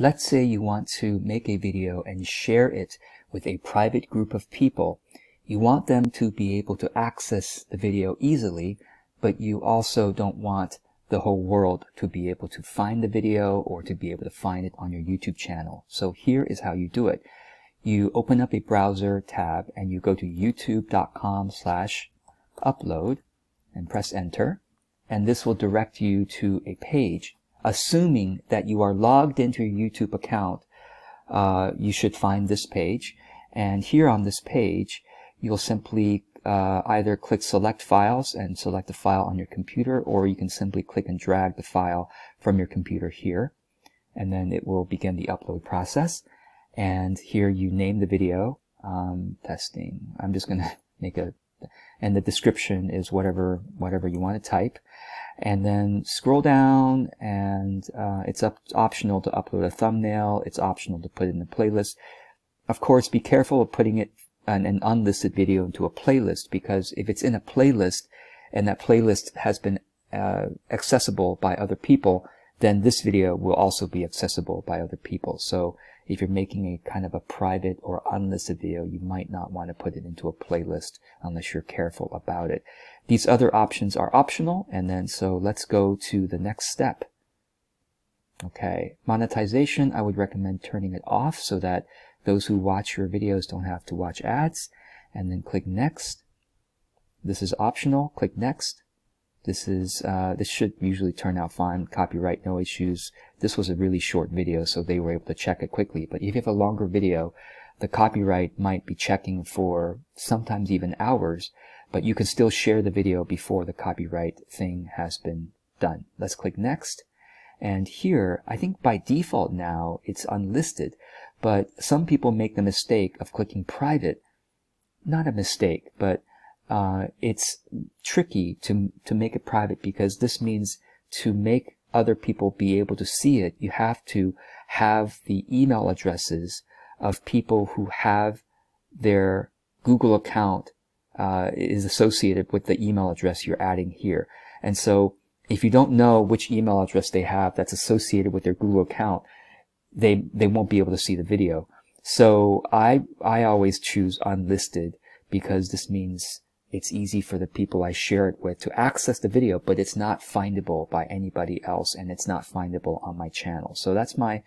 let's say you want to make a video and share it with a private group of people. You want them to be able to access the video easily, but you also don't want the whole world to be able to find the video or to be able to find it on your YouTube channel. So here is how you do it. You open up a browser tab and you go to youtube.com slash upload and press enter. And this will direct you to a page. Assuming that you are logged into your YouTube account, uh, you should find this page. And here on this page, you'll simply uh, either click select files and select the file on your computer or you can simply click and drag the file from your computer here. And then it will begin the upload process. And here you name the video um, testing. I'm just gonna make a and the description is whatever whatever you want to type and then scroll down and uh, it's up optional to upload a thumbnail it's optional to put in the playlist of course be careful of putting it an, an unlisted video into a playlist because if it's in a playlist and that playlist has been uh, accessible by other people, then this video will also be accessible by other people. So if you're making a kind of a private or unlisted video, you might not want to put it into a playlist unless you're careful about it. These other options are optional, and then so let's go to the next step. Okay, monetization, I would recommend turning it off so that those who watch your videos don't have to watch ads. And then click next. This is optional. Click next. This is uh, this should usually turn out fine. Copyright, no issues. This was a really short video, so they were able to check it quickly. But if you have a longer video, the copyright might be checking for sometimes even hours, but you can still share the video before the copyright thing has been done. Let's click next. And here, I think by default now, it's unlisted. But some people make the mistake of clicking private. Not a mistake, but uh, it's tricky to, to make it private because this means to make other people be able to see it, you have to have the email addresses of people who have their Google account uh, is associated with the email address you're adding here. And so if you don't know which email address they have that's associated with their Google account, they they won't be able to see the video. So I I always choose unlisted because this means it's easy for the people I share it with to access the video, but it's not findable by anybody else and it's not findable on my channel. So that's my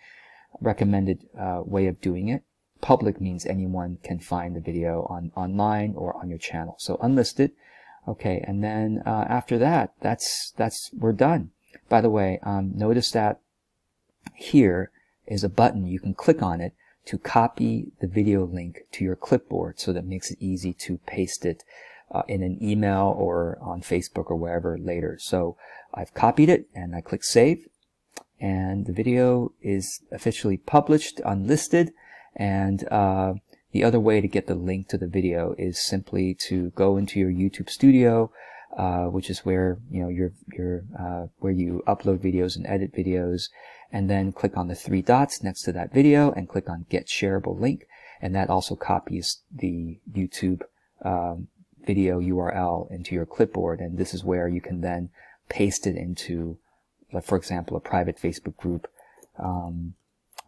recommended uh, way of doing it. Public means anyone can find the video on online or on your channel. So unlisted. Okay, and then uh, after that, that's that's we're done. By the way, um, notice that here is a button. You can click on it to copy the video link to your clipboard so that makes it easy to paste it uh, in an email or on Facebook or wherever later. So I've copied it and I click save. And the video is officially published, unlisted, and uh, the other way to get the link to the video is simply to go into your YouTube studio, uh, which is where you know your your uh, where you upload videos and edit videos, and then click on the three dots next to that video and click on Get Shareable Link, and that also copies the YouTube um, video URL into your clipboard, and this is where you can then paste it into, like for example, a private Facebook group. Um,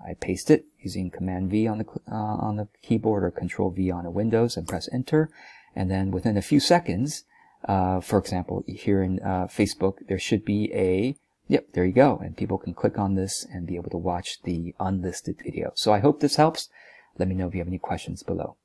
I paste it using Command V on the uh, on the keyboard or Control V on a Windows and press Enter, and then within a few seconds, uh, for example, here in uh, Facebook, there should be a Yep, there you go. And people can click on this and be able to watch the unlisted video. So I hope this helps. Let me know if you have any questions below.